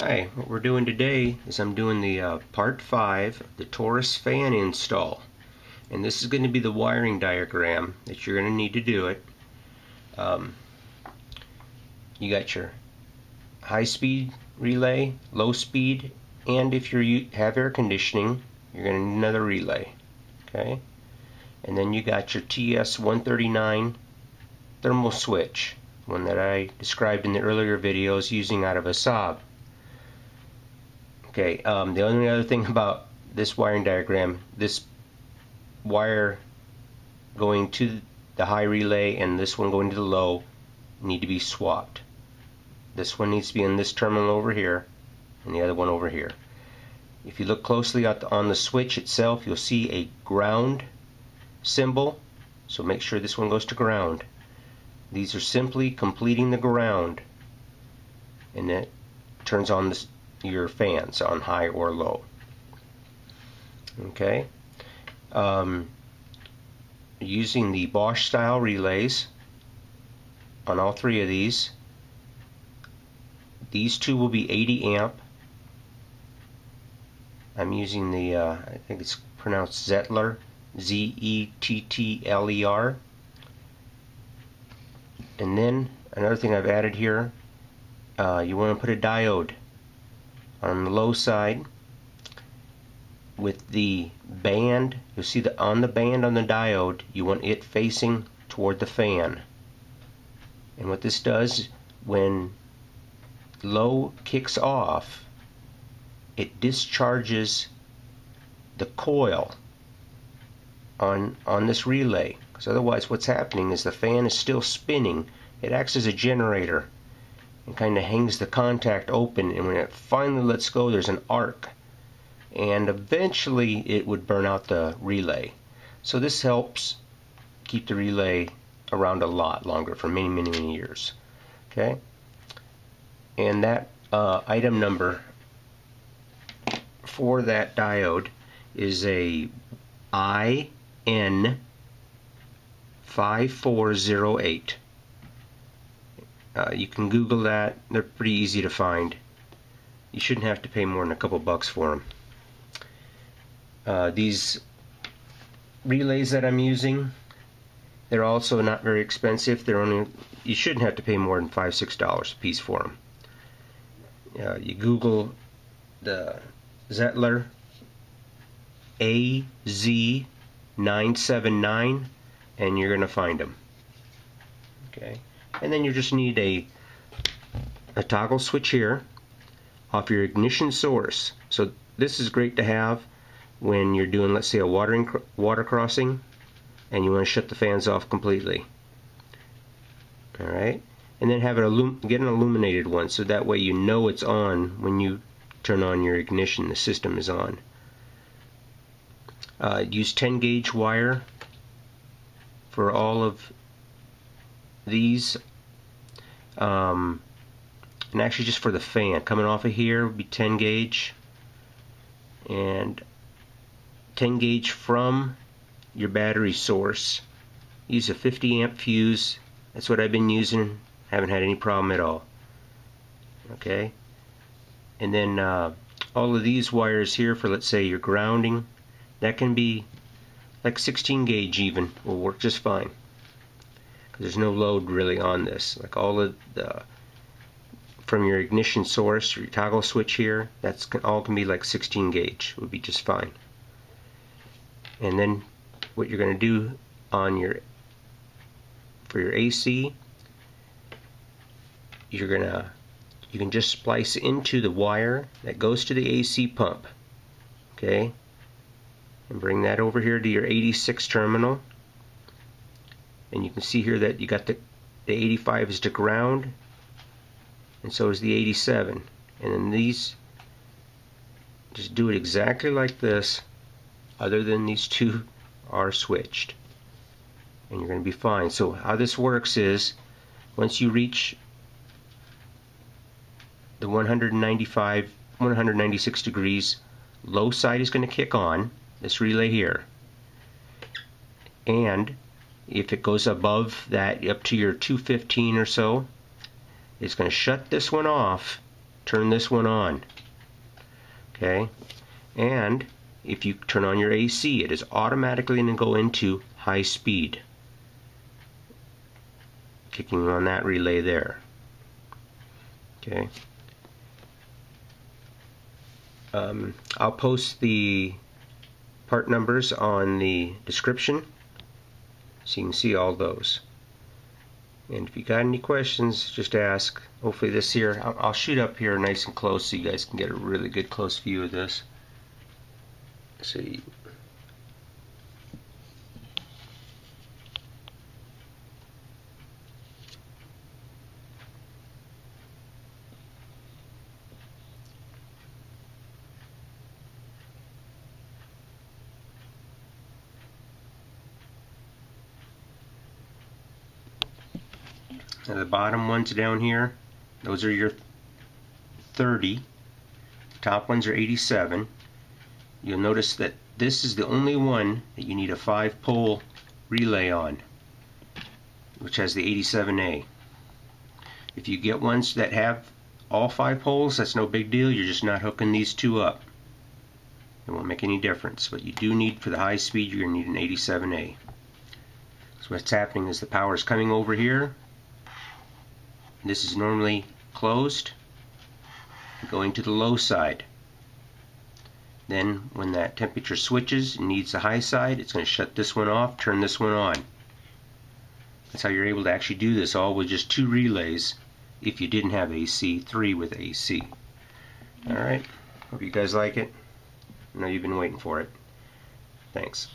Hi, what we're doing today is I'm doing the uh, part 5 the Taurus fan install. And this is going to be the wiring diagram that you're going to need to do it. Um, you got your high speed relay low speed and if you have air conditioning you're going to need another relay okay? And then you got your TS139 thermal switch one that I described in the earlier videos using out of a Saab Okay, um, the only other thing about this wiring diagram, this wire going to the high relay and this one going to the low need to be swapped. This one needs to be in this terminal over here and the other one over here. If you look closely on the switch itself, you'll see a ground symbol. So make sure this one goes to ground. These are simply completing the ground and it turns on this your fans on high or low. Okay. Um, using the Bosch style relays on all three of these. These two will be 80 amp. I'm using the, uh, I think it's pronounced Zettler, Z-E-T-T-L-E-R. And then another thing I've added here, uh, you want to put a diode on the low side with the band. You'll see that on the band on the diode you want it facing toward the fan. And what this does when low kicks off it discharges the coil on on this relay. Because otherwise what's happening is the fan is still spinning. It acts as a generator and kind of hangs the contact open and when it finally lets go there's an arc. And eventually it would burn out the relay. So this helps keep the relay around a lot longer for many many many years. Okay? And that uh, item number for that diode is a IN 5408 uh, you can Google that. They're pretty easy to find. You shouldn't have to pay more than a couple bucks for them. Uh, these relays that I'm using, they're also not very expensive. They're only you shouldn't have to pay more than five six dollars a piece for them. Uh, you Google the Zettler AZ979 and you're going to find them. Okay and then you just need a a toggle switch here off your ignition source. So this is great to have when you're doing let's say a watering water crossing and you want to shut the fans off completely. Alright? And then have it get an illuminated one so that way you know it's on when you turn on your ignition the system is on. Uh, use 10 gauge wire for all of these um, and actually just for the fan coming off of here would be 10 gauge and 10 gauge from your battery source. Use a 50 amp fuse. That's what I've been using. Haven't had any problem at all. Okay? And then uh, all of these wires here for let's say your grounding that can be like 16 gauge even will work just fine there's no load really on this. Like all of the from your ignition source your toggle switch here that's all can be like 16 gauge would be just fine. And then what you're going to do on your for your AC you're gonna you can just splice into the wire that goes to the AC pump okay? And bring that over here to your 86 terminal and you can see here that you got the, the 85 is to ground and so is the 87 and then these just do it exactly like this other than these two are switched. And you're going to be fine. So how this works is once you reach the 195 196 degrees low side is going to kick on this relay here. And if it goes above that up to your 215 or so it's going to shut this one off turn this one on. Okay? And if you turn on your AC, it is automatically going to go into high speed. Kicking on that relay there. Okay. Um, I'll post the part numbers on the description so you can see all those. And if you got any questions, just ask. Hopefully this here, I'll, shoot up here nice and close so you guys can get a really good close view of this. See. The bottom ones down here, those are your 30. Top ones are 87. You'll notice that this is the only one that you need a 5 pole relay on, which has the 87A. If you get ones that have all 5 poles, that's no big deal. You're just not hooking these two up. It won't make any difference. But you do need, for the high speed, you're going to need an 87A. So what's happening is the power is coming over here this is normally closed, going to the low side. Then when that temperature switches and needs the high side, it's going to shut this one off, turn this one on. That's how you're able to actually do this all with just two relays if you didn't have AC, three with AC. Alright, hope you guys like it. I know you've been waiting for it. Thanks.